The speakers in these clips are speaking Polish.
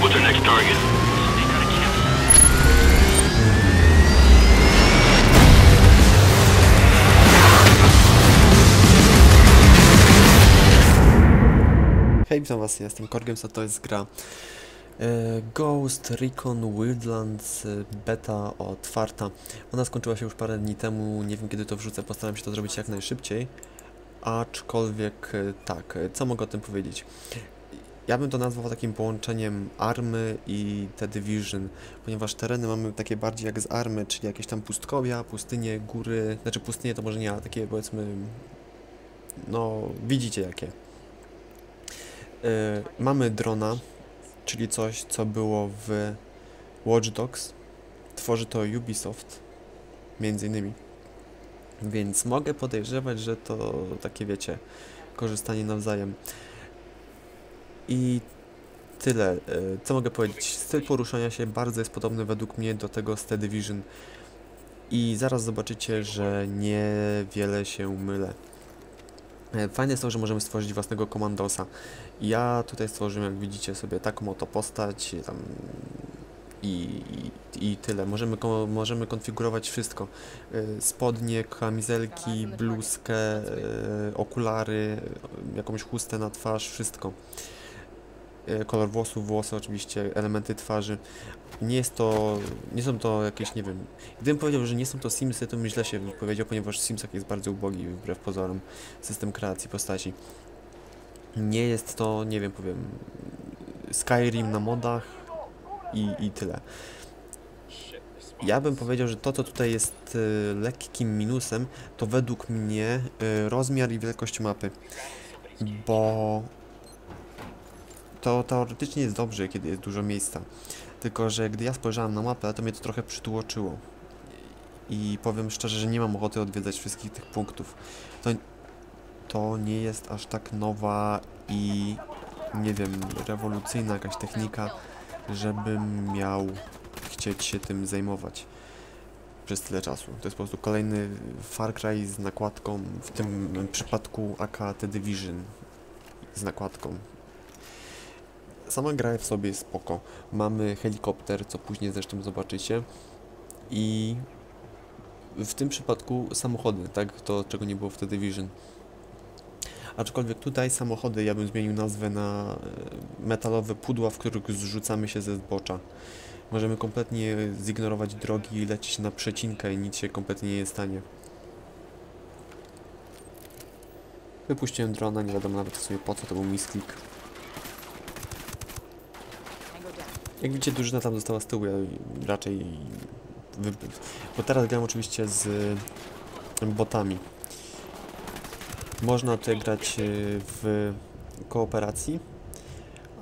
What's our next target? Hej, witam was, jestem Korgames, a to jest gra e, Ghost Recon Wildlands e, beta otwarta. Ona skończyła się już parę dni temu, nie wiem kiedy to wrzucę, postaram się to zrobić jak najszybciej. Aczkolwiek e, tak, co mogę o tym powiedzieć? Ja bym to nazwał takim połączeniem Army i The Division, ponieważ tereny mamy takie bardziej jak z Army, czyli jakieś tam pustkowia, pustynie, góry, znaczy pustynie to może nie, ale takie powiedzmy, no widzicie jakie. Y, mamy drona, czyli coś, co było w Watch Dogs. Tworzy to Ubisoft, między innymi. Więc mogę podejrzewać, że to takie, wiecie, korzystanie nawzajem. I tyle. Y, Co mogę powiedzieć? Styl poruszania się bardzo jest podobny według mnie do tego z The Division. I zaraz zobaczycie, że niewiele się mylę. E, Fajne jest to, że możemy stworzyć własnego komandosa. Ja tutaj stworzyłem, jak widzicie sobie, taką oto postać tam i, i, i tyle. Możemy, ko- możemy konfigurować wszystko. E, Spodnie, kamizelki, bluzkę, e, okulary, e, jakąś chustę na twarz, wszystko. E, Kolor włosów, włosy oczywiście, elementy twarzy. Nie jest to, nie są to jakieś, nie wiem, gdybym powiedział, że nie są to Simsy, to bym źle się wypowiedział, ponieważ w Simsach jest bardzo ubogi, wbrew pozorom, system kreacji postaci. Nie jest to, nie wiem, powiem, Skyrim na modach i, i tyle. Ja bym powiedział, że to, co tutaj jest y, lekkim minusem, to według mnie y, rozmiar i wielkość mapy. Bo to teoretycznie jest dobrze, kiedy jest dużo miejsca. Tylko, że gdy ja spojrzałem na mapę, to mnie to trochę przytłoczyło. I powiem szczerze, że nie mam ochoty odwiedzać wszystkich tych punktów. To, to nie jest aż tak nowa i nie wiem, rewolucyjna jakaś technika, żebym miał chcieć się tym zajmować przez tyle czasu. To jest po prostu kolejny Far Cry z nakładką, w tym przypadku AK The Division z nakładką. Sama gra w sobie jest spoko. Mamy helikopter, co później zresztą zobaczycie. I w tym przypadku samochody, tak? To czego nie było w The Division. Aczkolwiek tutaj samochody ja bym zmienił nazwę na e, metalowe pudła, w których zrzucamy się ze zbocza. Możemy kompletnie zignorować drogi i lecieć na przecinkę i nic się kompletnie nie stanie. Wypuściłem drona, nie wiadomo nawet w sumie po co, to był misklik. Jak widzicie, drużyna tam została z tyłu, ja raczej... Bo teraz gram oczywiście z botami. Można tutaj grać y, w kooperacji,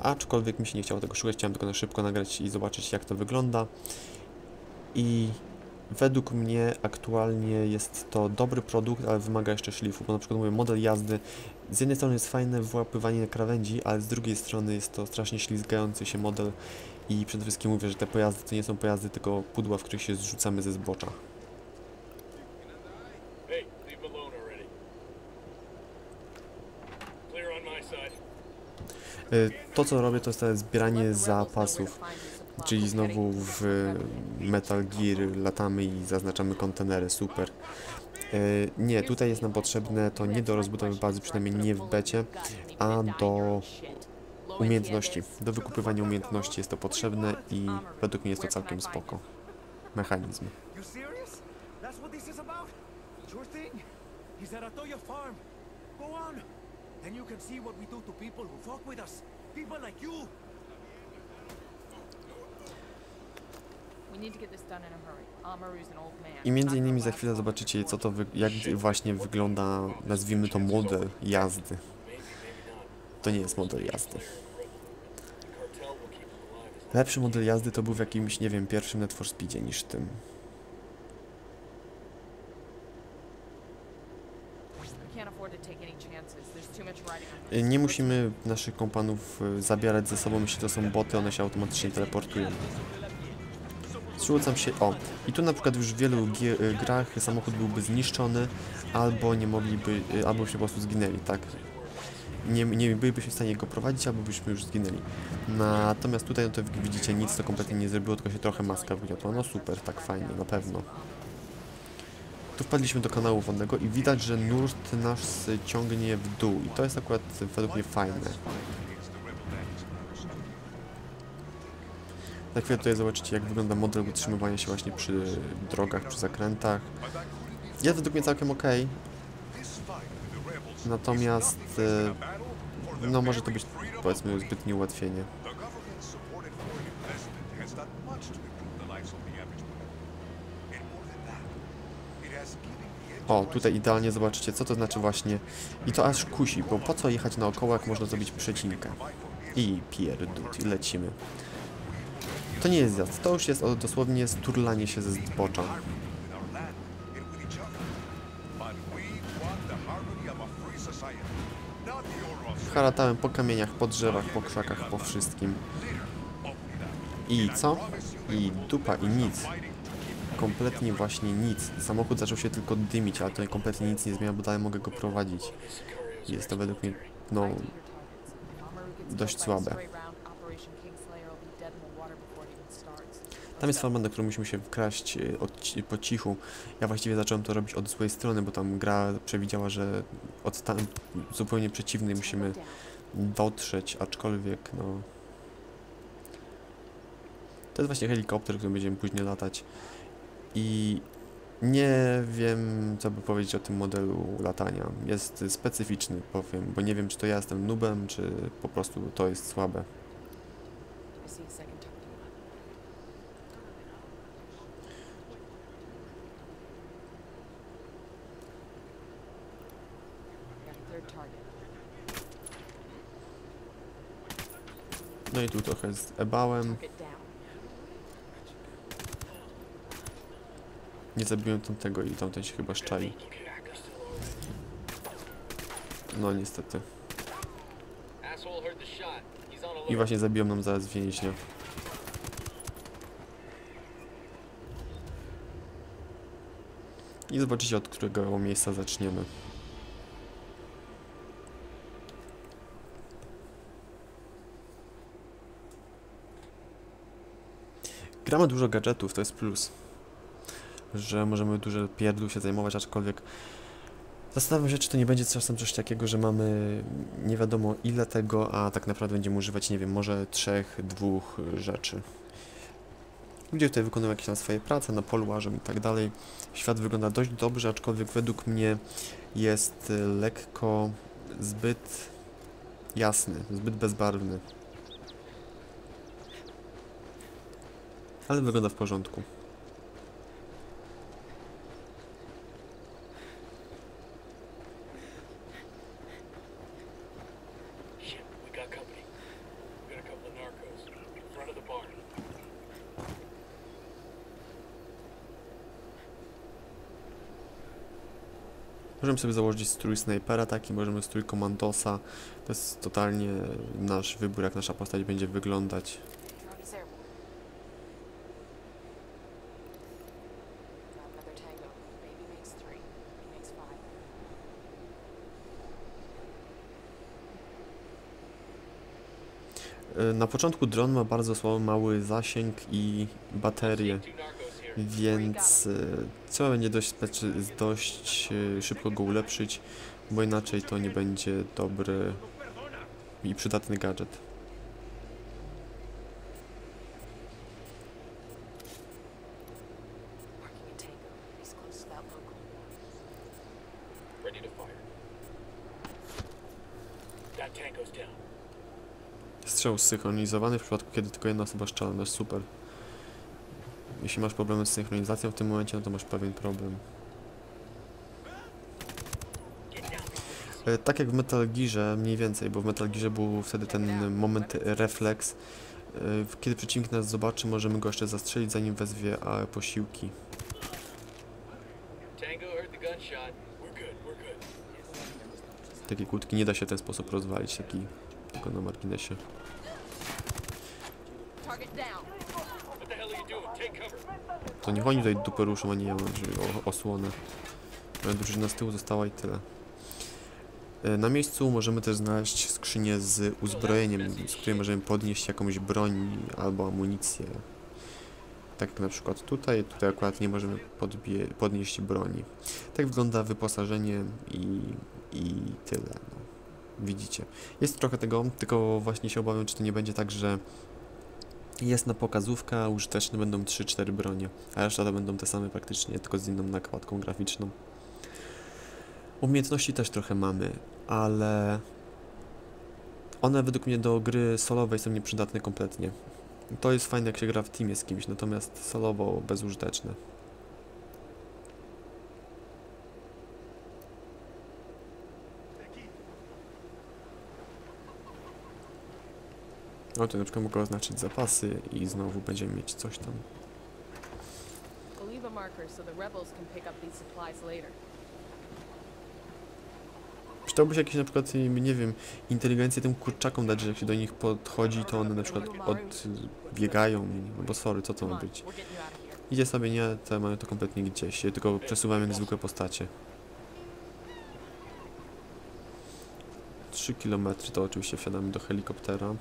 aczkolwiek mi się nie chciało tego szukać, chciałem tylko na szybko nagrać i zobaczyć jak to wygląda. I według mnie aktualnie jest to dobry produkt, ale wymaga jeszcze szlifu, bo na przykład mówię, model jazdy z jednej strony jest fajne wyłapywanie na krawędzi, ale z drugiej strony jest to strasznie ślizgający się model i przede wszystkim mówię, że te pojazdy to nie są pojazdy, tylko pudła, w których się zrzucamy ze zbocza. Y, To co robię to jest zbieranie zapasów, czyli znowu w Metal Gear latamy i zaznaczamy kontenery, super. Y, Nie, tutaj jest nam potrzebne to nie do rozbudowy bazy, przynajmniej nie w becie, a do umiejętności. Do wykupywania umiejętności jest to potrzebne i według mnie jest to całkiem spoko. Mechanizm. Farm. Go on. Then you can see what we do to people who fuck with us. People like you. I między innymi za chwilę zobaczycie co to jak właśnie wygląda, nazwijmy to model jazdy. To nie jest model jazdy. Lepszy model jazdy to był w jakimś, nie wiem, pierwszym Net for Speedzie niż tym. Y. Nie musimy naszych kompanów y, zabierać ze sobą, jeśli to są boty, one się automatycznie teleportują. Zrzucam się, o, i tu na przykład już w wielu y, grach samochód byłby zniszczony, albo nie mogliby, y, albo się po prostu zginęli, tak? nie, nie bylibyśmy w stanie go prowadzić, albo byśmy już zginęli. Natomiast tutaj, no to widzicie, nic to kompletnie nie zrobiło, tylko się trochę maska wygniotła. No super, tak fajnie, na pewno. Tu wpadliśmy do kanału wodnego i widać, że nurt nas ciągnie w dół i to jest akurat według mnie fajne. Za chwilę tutaj zobaczycie, jak wygląda model utrzymywania się właśnie przy drogach, przy zakrętach. Jest według mnie całkiem ok. Natomiast e, no może to być powiedzmy zbytnie ułatwienie. O, tutaj idealnie zobaczycie, co to znaczy właśnie. I to aż kusi, bo po co jechać naokoło, jak można zrobić przecinkę. I pierdut, i lecimy. To nie jest zjazd, to już jest dosłownie sturlanie się ze zbocza. Haratałem po kamieniach, po drzewach, po krzakach, po wszystkim. I co? I dupa, i nic. Kompletnie właśnie nic. Samochód zaczął się tylko dymić, ale to kompletnie nic nie zmienia, bo dalej mogę go prowadzić. Jest to według mnie, no, dość słabe. Tam jest farma, na którą musimy się wkraść e, od, po cichu. Ja właściwie zacząłem to robić od złej strony, bo tam gra przewidziała, że od zupełnie przeciwnej musimy dotrzeć, aczkolwiek no... To jest właśnie helikopter, którym będziemy później latać. I nie wiem, co by powiedzieć o tym modelu latania. Jest specyficzny, powiem, bo nie wiem, czy to ja jestem nubem, czy po prostu to jest słabe. No i tu trochę zebałem. Nie zabiłem tamtego i tamten się chyba szczai. No niestety. I właśnie zabiją nam zaraz więźnia. I zobaczycie od którego miejsca zaczniemy. Gramy dużo gadżetów, to jest plus. Że możemy dużo pierdół się zajmować, aczkolwiek Zastanawiam się, czy to nie będzie czasem coś takiego, że mamy nie wiadomo ile tego, a tak naprawdę będziemy używać, nie wiem, może trzech, dwóch rzeczy. Ludzie tutaj wykonują jakieś tam swoje prace na polu, łażą i tak dalej. Świat wygląda dość dobrze, aczkolwiek według mnie jest lekko zbyt jasny, zbyt bezbarwny. Ale wygląda w porządku. Możemy sobie założyć strój snajpera taki, możemy strój komandosa. To jest totalnie nasz wybór, jak nasza postać będzie wyglądać. Y, Na początku dron ma bardzo słaby, mały zasięg i baterię, więc trzeba będzie dość, specy- dość y, szybko go ulepszyć, bo inaczej to nie będzie dobry i przydatny gadżet. Strzał zsynchronizowany w przypadku, kiedy tylko jedna osoba strzela, no jest super. Jeśli masz problemy z synchronizacją w tym momencie, no to masz pewien problem. E, Tak jak w Metal Gearze, mniej więcej, bo w Metal Gearze był wtedy ten moment refleks. E, Kiedy przeciwnik nas zobaczy, możemy go jeszcze zastrzelić, zanim wezwie posiłki. Takie kłódki nie da się w ten sposób rozwalić, taki tylko na marginesie. Target down. What the hell are you doing? Take cover. To niech oni tutaj dupę ruszą, a nie ja o, osłonę. Drużyna z tyłu została i tyle. E, Na miejscu możemy też znaleźć skrzynię z uzbrojeniem, z której możemy podnieść jakąś broń albo amunicję. Tak jak na przykład tutaj, tutaj akurat nie możemy podnieść broni. Tak wygląda wyposażenie i, i tyle. No. Widzicie. Jest trochę tego, tylko właśnie się obawiam, czy to nie będzie tak, że jest na pokazówkę, użyteczne będą 3-4 bronie, a reszta to będą te same praktycznie, tylko z inną nakładką graficzną. Umiejętności też trochę mamy, ale one według mnie do gry solowej są nieprzydatne kompletnie. To jest fajne jak się gra w teamie z kimś, natomiast solowo bezużyteczne. O, tu na przykład mogę oznaczyć zapasy i znowu będziemy mieć coś tam. Przydałby się jakieś na przykład, nie wiem, inteligencję tym kurczakom dać, że jak się do nich podchodzi, to one na przykład odbiegają, no bo sorry, co to ma być? Idzie sobie, nie, te mają to kompletnie gdzieś, je tylko przesuwam jak zwykłe postacie. 3 km to oczywiście wsiadamy do helikoptera.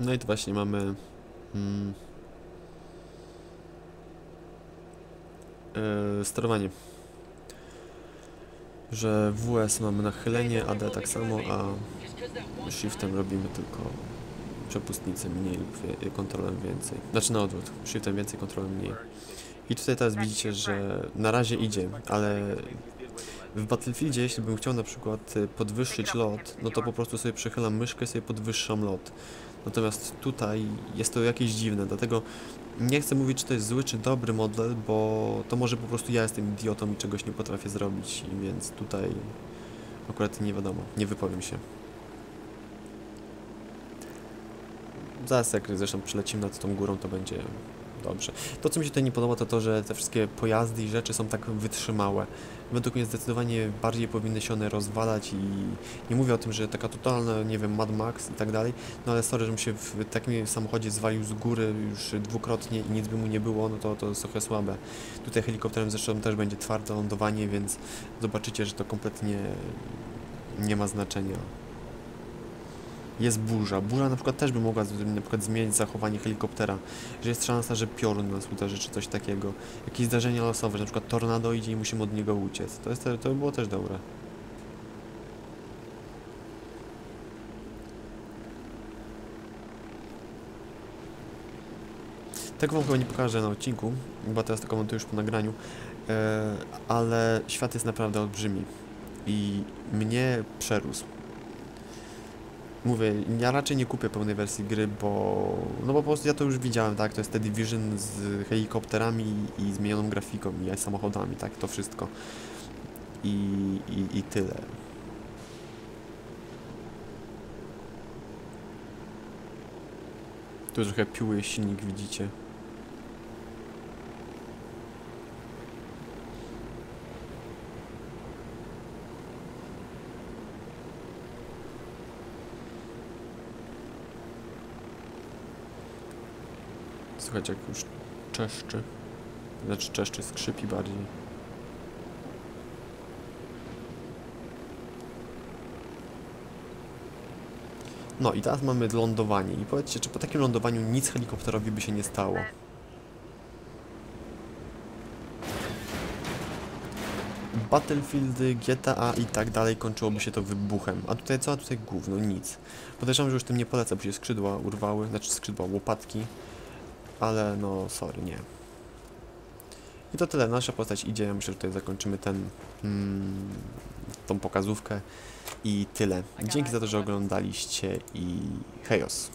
No i tu właśnie mamy mm, e, sterowanie. Że WS mamy nachylenie, AD tak samo, a shiftem robimy tylko przepustnicę mniej lub wie, kontrolem więcej. Znaczy na odwrót, shiftem więcej, kontrolem mniej. I tutaj teraz widzicie, że na razie idzie, ale w Battlefieldzie, jeśli bym chciał na przykład podwyższyć lot, no to po prostu sobie przechylam myszkę i sobie podwyższam lot. Natomiast tutaj jest to jakieś dziwne, dlatego nie chcę mówić, czy to jest zły, czy dobry model, bo to może po prostu ja jestem idiotą i czegoś nie potrafię zrobić, więc tutaj akurat nie wiadomo, nie wypowiem się. Zaraz jak zresztą przylecimy nad tą górą, to będzie dobrze. To, co mi się tutaj nie podoba, to to, że te wszystkie pojazdy i rzeczy są tak wytrzymałe. Według mnie zdecydowanie bardziej powinny się one rozwalać i nie mówię o tym, że taka totalna, nie wiem, Mad Max i tak dalej, no ale sorry, żebym się w takim samochodzie zwalił z góry już dwukrotnie i nic by mu nie było, no to to jest trochę słabe. Tutaj helikopterem zresztą też będzie twarde lądowanie, więc zobaczycie, że to kompletnie nie ma znaczenia. Jest burza. Burza na przykład też by mogła na przykład zmienić zachowanie helikoptera, że jest szansa, że piorun nas uderzy, czy coś takiego. Jakieś zdarzenia losowe, że na przykład tornado idzie i musimy od niego uciec. To, jest, to by było też dobre. Tego wam chyba nie pokażę na odcinku, bo teraz to komentuję już po nagraniu, e, ale świat jest naprawdę olbrzymi i mnie przerósł. Mówię, ja raczej nie kupię pełnej wersji gry, bo no bo po prostu ja to już widziałem, tak? To jest The Division z helikopterami i zmienioną grafiką i samochodami, tak? To wszystko. I, i, i tyle. Tu trochę piłuje silnik, widzicie. Słychać jak już czeszczy. Znaczy czeszczy, skrzypi bardziej. No i teraz mamy lądowanie. I powiedzcie, czy po takim lądowaniu nic helikopterowi by się nie stało? Battlefieldy, GTA i tak dalej kończyłoby się to wybuchem. A tutaj co? A tutaj gówno, nic. Podejrzewam, że już tym nie polecę, bo się skrzydła urwały, znaczy skrzydła, łopatki. Ale no, sorry, nie. I to tyle, nasza postać idzie, ja myślę, że tutaj zakończymy ten, mm, tą pokazówkę i tyle. Dzięki za to, że oglądaliście i hejos.